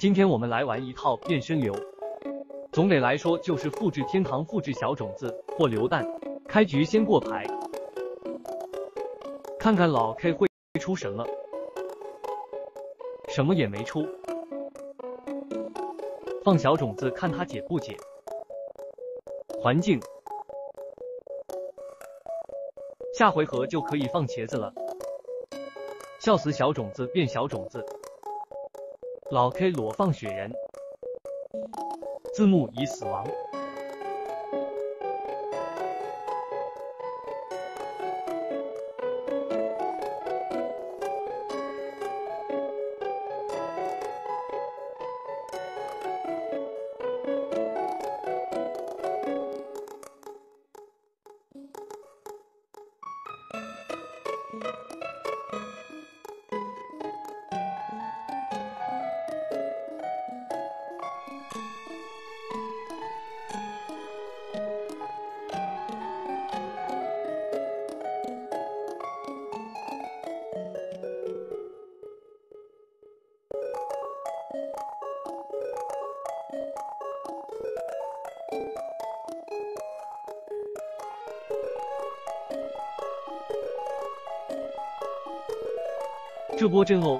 今天我们来玩一套变身流，总得来说就是复制天堂、复制小种子或榴弹。开局先过牌，看看老 K 会出什么，什么也没出。放小种子看他解不解。环境，下回合就可以放茄子了。笑死小种子变小种子。老 K 裸放雪人，字幕已死亡。这波阵哦，